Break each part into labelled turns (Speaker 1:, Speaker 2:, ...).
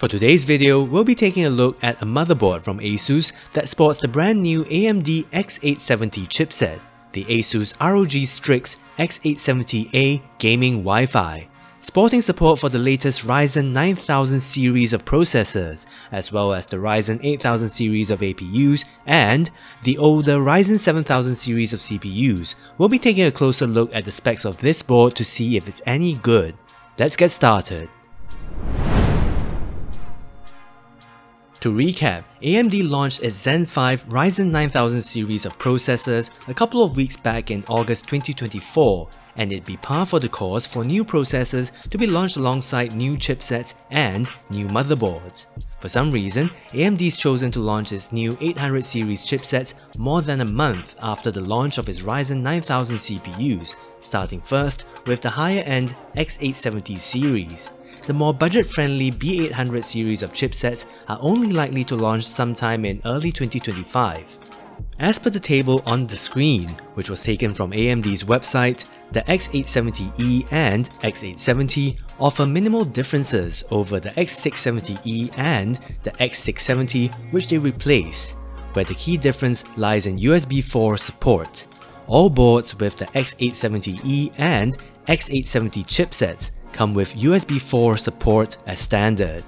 Speaker 1: For today's video, we'll be taking a look at a motherboard from ASUS that sports the brand new AMD X870 chipset, the ASUS ROG Strix X870A Gaming Wi-Fi, sporting support for the latest Ryzen 9000 series of processors, as well as the Ryzen 8000 series of APUs and the older Ryzen 7000 series of CPUs. We'll be taking a closer look at the specs of this board to see if it's any good. Let's get started. To recap, AMD launched its Zen 5 Ryzen 9000 series of processors a couple of weeks back in August 2024, and it'd be par for the course for new processors to be launched alongside new chipsets and new motherboards. For some reason, AMD's chosen to launch its new 800 series chipsets more than a month after the launch of its Ryzen 9000 CPUs, starting first with the higher-end X870 series the more budget-friendly B800 series of chipsets are only likely to launch sometime in early 2025. As per the table on the screen, which was taken from AMD's website, the X870E and X870 offer minimal differences over the X670E and the X670 which they replace, where the key difference lies in USB 4 support. All boards with the X870E and X870 chipsets come with USB 4 support as standard.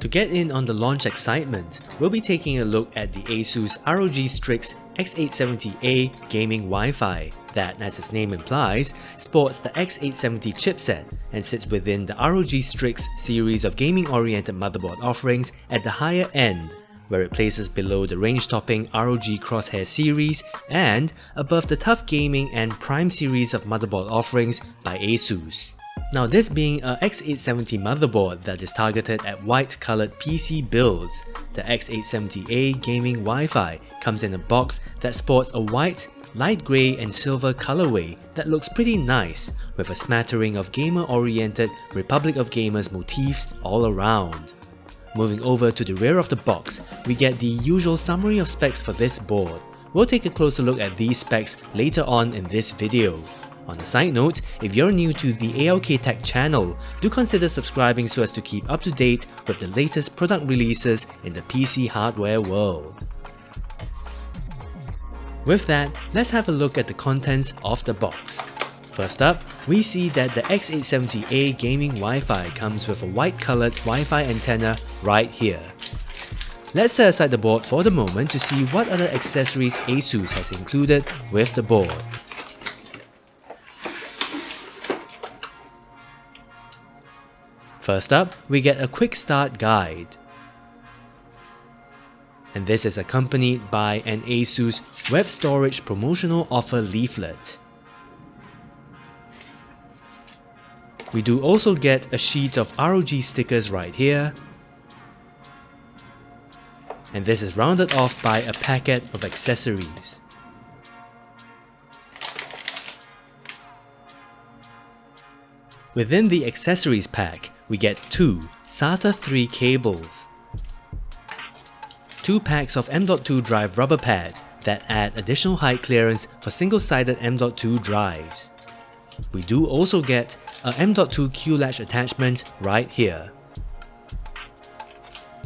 Speaker 1: To get in on the launch excitement, we'll be taking a look at the ASUS ROG Strix X870A gaming Wi-Fi that, as its name implies, sports the X870 chipset and sits within the ROG Strix series of gaming-oriented motherboard offerings at the higher end where it places below the range-topping ROG Crosshair series and above the TUF Gaming and Prime series of motherboard offerings by ASUS. Now this being a X870 motherboard that is targeted at white colored PC builds, the X870A gaming Wi-Fi comes in a box that sports a white, light grey and silver colorway that looks pretty nice with a smattering of gamer-oriented Republic of Gamers motifs all around. Moving over to the rear of the box, we get the usual summary of specs for this board. We'll take a closer look at these specs later on in this video. On a side note, if you're new to the ALKtech channel, do consider subscribing so as to keep up to date with the latest product releases in the PC hardware world. With that, let's have a look at the contents of the box. First up, we see that the X870A gaming Wi-Fi comes with a white coloured Wi-Fi antenna right here. Let's set aside the board for the moment to see what other accessories ASUS has included with the board. First up, we get a quick start guide. And this is accompanied by an ASUS web storage promotional offer leaflet. We do also get a sheet of ROG stickers right here. And this is rounded off by a packet of accessories. Within the accessories pack, we get two SATA 3 cables, two packs of M.2 drive rubber pads that add additional height clearance for single-sided M.2 drives. We do also get a M.2 Q-latch attachment right here,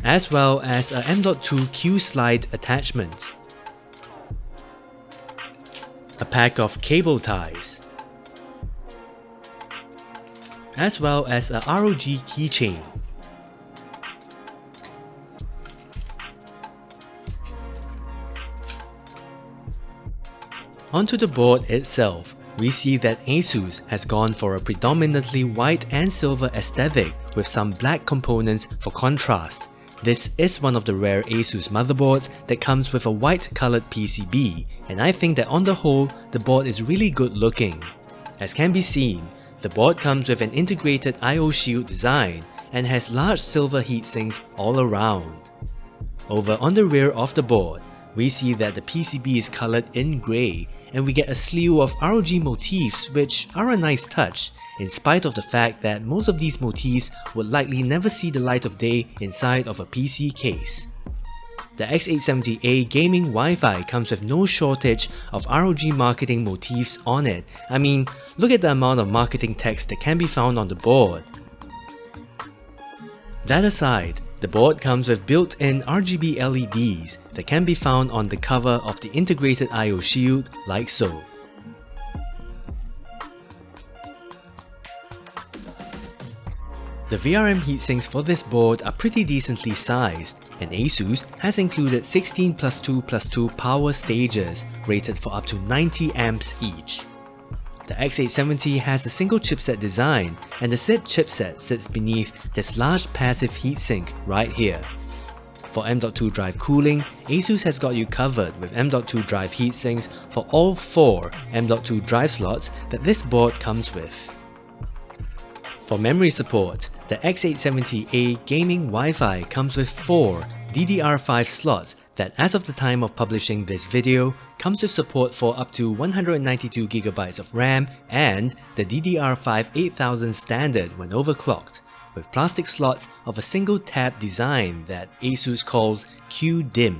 Speaker 1: as well as a M.2 Q-slide attachment, a pack of cable ties, as well as a ROG keychain. Onto the board itself, we see that ASUS has gone for a predominantly white and silver aesthetic with some black components for contrast. This is one of the rare ASUS motherboards that comes with a white coloured PCB, and I think that on the whole, the board is really good looking. As can be seen, the board comes with an integrated I.O. shield design and has large silver heatsinks all around. Over on the rear of the board, we see that the PCB is coloured in grey and we get a slew of ROG motifs which are a nice touch in spite of the fact that most of these motifs would likely never see the light of day inside of a PC case. The X870A gaming Wi-Fi comes with no shortage of ROG marketing motifs on it. I mean, look at the amount of marketing text that can be found on the board. That aside, the board comes with built-in RGB LEDs that can be found on the cover of the integrated I.O. shield like so. The VRM heatsinks for this board are pretty decently sized, and ASUS has included 16 plus 2 plus 2 power stages rated for up to 90 amps each. The X870 has a single chipset design, and the said chipset sits beneath this large passive heatsink right here. For M.2 drive cooling, ASUS has got you covered with M.2 drive heatsinks for all 4 M.2 drive slots that this board comes with. For memory support, the X870A gaming Wi-Fi comes with 4 DDR5 slots that as of the time of publishing this video, comes with support for up to 192GB of RAM and the DDR5 8000 standard when overclocked, with plastic slots of a single tab design that ASUS calls QDIMM.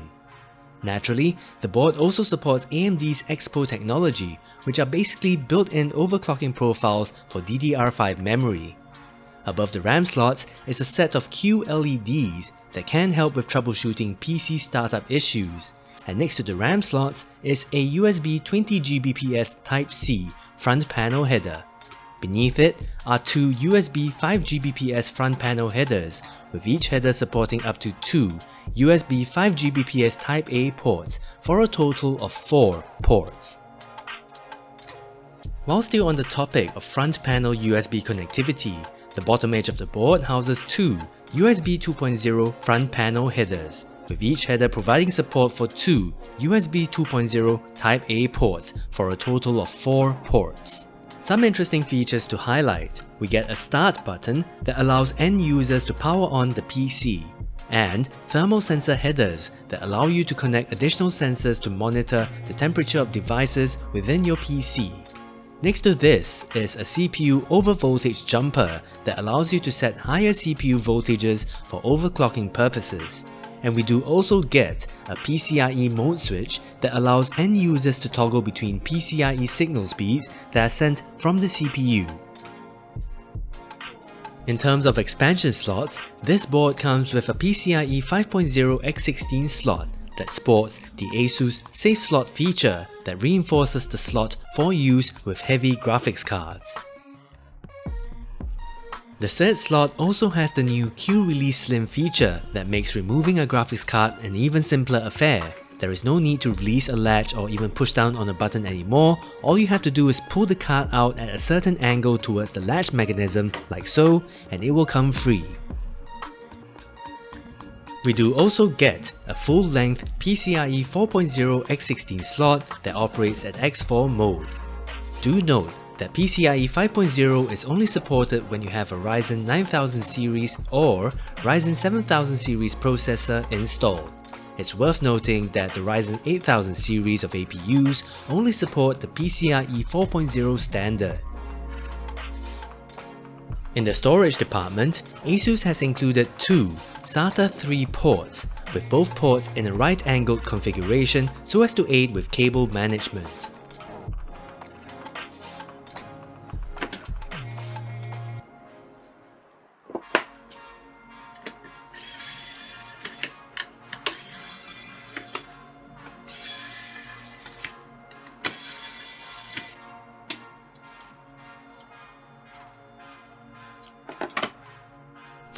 Speaker 1: Naturally, the board also supports AMD's Expo technology, which are basically built-in overclocking profiles for DDR5 memory. Above the RAM slots is a set of QLEDs that can help with troubleshooting PC startup issues, and next to the RAM slots is a USB 20Gbps Type-C front panel header. Beneath it are two USB 5Gbps front panel headers, with each header supporting up to two USB 5Gbps Type-A ports for a total of 4 ports. While still on the topic of front panel USB connectivity, the bottom edge of the board houses two USB 2.0 front panel headers, with each header providing support for two USB 2.0 Type-A ports for a total of four ports. Some interesting features to highlight. We get a start button that allows end users to power on the PC, and thermal sensor headers that allow you to connect additional sensors to monitor the temperature of devices within your PC. Next to this is a CPU overvoltage jumper that allows you to set higher CPU voltages for overclocking purposes. And we do also get a PCIe mode switch that allows end users to toggle between PCIe signal speeds that are sent from the CPU. In terms of expansion slots, this board comes with a PCIe 5.0 x16 slot that sports the ASUS Safe Slot feature that reinforces the slot for use with heavy graphics cards. The said slot also has the new Q-Release Slim feature that makes removing a graphics card an even simpler affair. There is no need to release a latch or even push down on a button anymore, all you have to do is pull the card out at a certain angle towards the latch mechanism like so and it will come free. We do also get a full-length PCIe 4.0 x16 slot that operates at X4 mode. Do note that PCIe 5.0 is only supported when you have a Ryzen 9000 series or Ryzen 7000 series processor installed. It's worth noting that the Ryzen 8000 series of APUs only support the PCIe 4.0 standard. In the storage department, ASUS has included two SATA 3 ports, with both ports in a right-angled configuration so as to aid with cable management.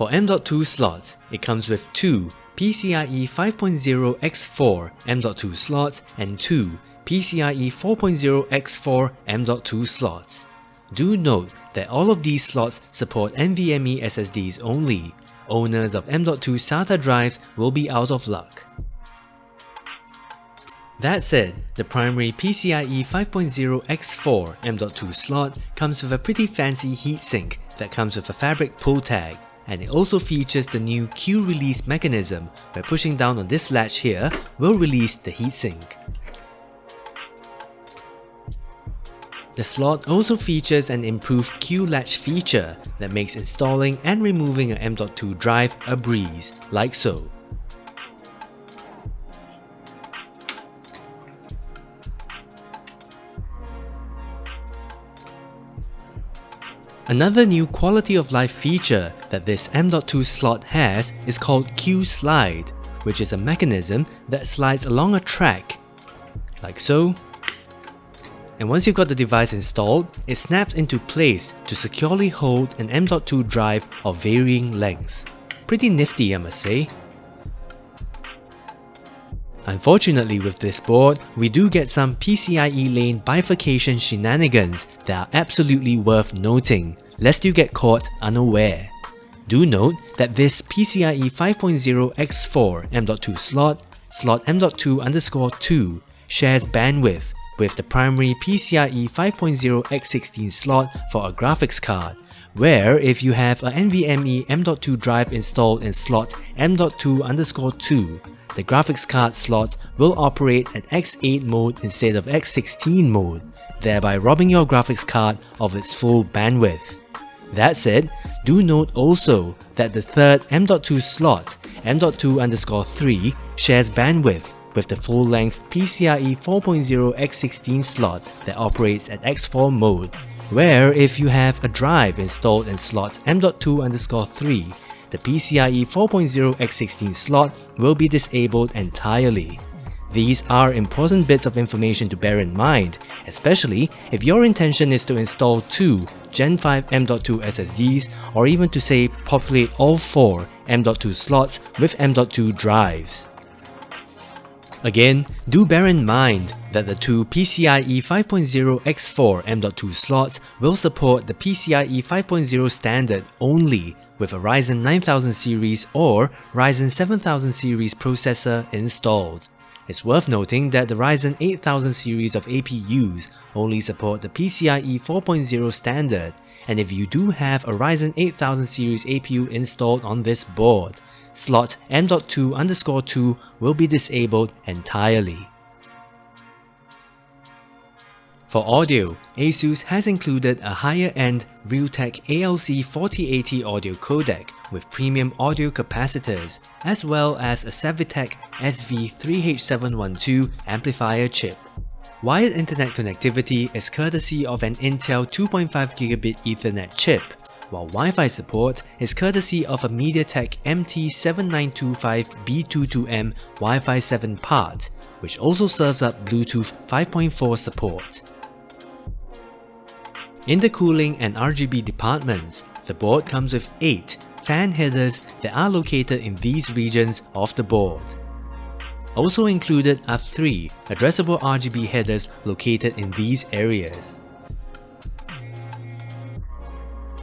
Speaker 1: For M.2 slots, it comes with two PCIe 5.0 x4 M.2 slots and two PCIe 4.0 x4 M.2 slots. Do note that all of these slots support NVMe SSDs only. Owners of M.2 SATA drives will be out of luck. That said, the primary PCIe 5.0 x4 M.2 slot comes with a pretty fancy heatsink that comes with a fabric pull tag and it also features the new Q release mechanism where pushing down on this latch here will release the heatsink. The slot also features an improved Q latch feature that makes installing and removing an M.2 drive a breeze, like so. Another new quality of life feature that this M.2 slot has is called Q-Slide, which is a mechanism that slides along a track, like so. And once you've got the device installed, it snaps into place to securely hold an M.2 drive of varying lengths. Pretty nifty I must say. Unfortunately with this board, we do get some PCIe lane bifurcation shenanigans that are absolutely worth noting, lest you get caught unaware. Do note that this PCIe 5.0 X4 M.2 slot, slot M.2 underscore 2, shares bandwidth with the primary PCIe 5.0 X16 slot for a graphics card, where if you have a NVMe M.2 drive installed in slot M.2 underscore 2, the graphics card slot will operate at X8 mode instead of X16 mode, thereby robbing your graphics card of its full bandwidth. That said, do note also that the third M.2 slot, M.2 underscore 3, shares bandwidth with the full-length PCIe 4.0 X16 slot that operates at X4 mode, where if you have a drive installed in slot M.2 underscore 3, the PCIe 4.0 X16 slot will be disabled entirely. These are important bits of information to bear in mind, especially if your intention is to install two Gen 5 M.2 SSDs or even to say populate all four M.2 slots with M.2 drives. Again, do bear in mind that the two PCIe 5.0 X4 M.2 slots will support the PCIe 5.0 standard only with a Ryzen 9000 series or Ryzen 7000 series processor installed. It's worth noting that the Ryzen 8000 series of APUs only support the PCIe 4.0 standard, and if you do have a Ryzen 8000 series APU installed on this board, slot M.2 underscore 2 will be disabled entirely. For audio, ASUS has included a higher-end Realtek ALC 4080 audio codec with premium audio capacitors, as well as a Savitech SV3H712 amplifier chip. Wired internet connectivity is courtesy of an Intel 2.5GB Ethernet chip, while Wi-Fi support is courtesy of a MediaTek MT7925B22M Wi-Fi 7 part, which also serves up Bluetooth 5.4 support. In the cooling and RGB departments, the board comes with 8 fan headers that are located in these regions of the board. Also included are 3 addressable RGB headers located in these areas.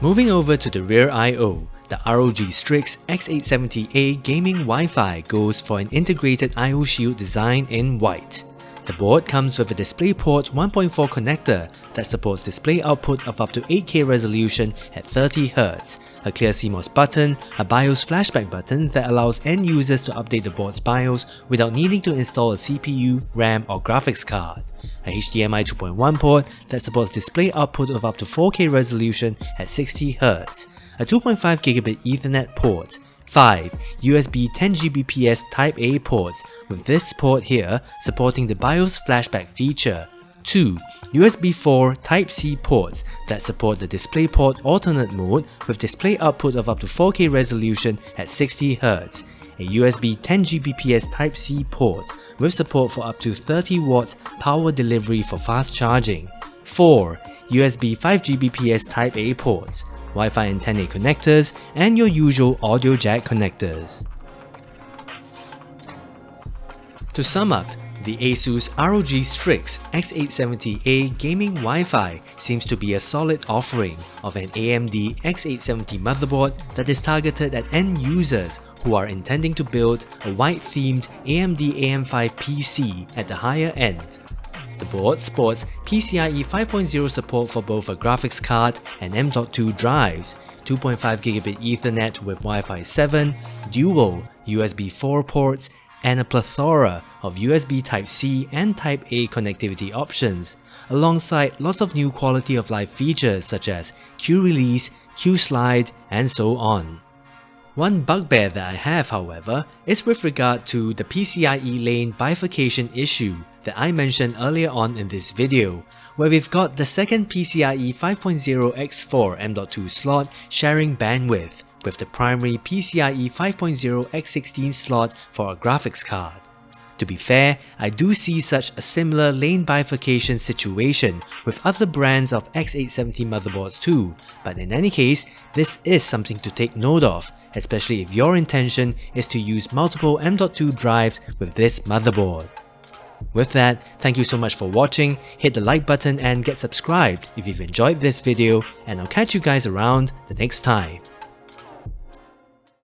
Speaker 1: Moving over to the rear I.O., the ROG Strix X870A gaming Wi-Fi goes for an integrated I.O. shield design in white. The board comes with a DisplayPort 1.4 connector that supports display output of up to 8K resolution at 30Hz, a clear CMOS button, a BIOS flashback button that allows end users to update the board's BIOS without needing to install a CPU, RAM or graphics card, a HDMI 2.1 port that supports display output of up to 4K resolution at 60Hz, a 2.5GB Ethernet port, 5. USB 10 Gbps Type A ports, with this port here supporting the BIOS flashback feature. 2. USB 4 Type-C ports that support the DisplayPort alternate mode with display output of up to 4K resolution at 60Hz. A USB 10 Gbps Type-C port with support for up to 30 watts power delivery for fast charging. 4. USB 5 Gbps Type A ports Wi-Fi antenna connectors, and your usual audio jack connectors. To sum up, the ASUS ROG Strix X870A gaming Wi-Fi seems to be a solid offering of an AMD X870 motherboard that is targeted at end users who are intending to build a white-themed AMD AM5 PC at the higher end. The board sports PCIe 5.0 support for both a graphics card and M.2 drives, 2.5GB Ethernet with Wi-Fi 7, dual USB 4 ports, and a plethora of USB Type-C and Type-A connectivity options, alongside lots of new quality of life features such as Q-Release, Q-Slide, and so on. One bugbear that I have, however, is with regard to the PCIe lane bifurcation issue that I mentioned earlier on in this video, where we've got the second PCIe 5.0 x4 M.2 slot sharing bandwidth with the primary PCIe 5.0 x16 slot for a graphics card. To be fair, I do see such a similar lane bifurcation situation with other brands of x870 motherboards too, but in any case, this is something to take note of, especially if your intention is to use multiple M.2 drives with this motherboard. With that, thank you so much for watching, hit the like button and get subscribed if you've enjoyed this video and I'll catch you guys around the next time.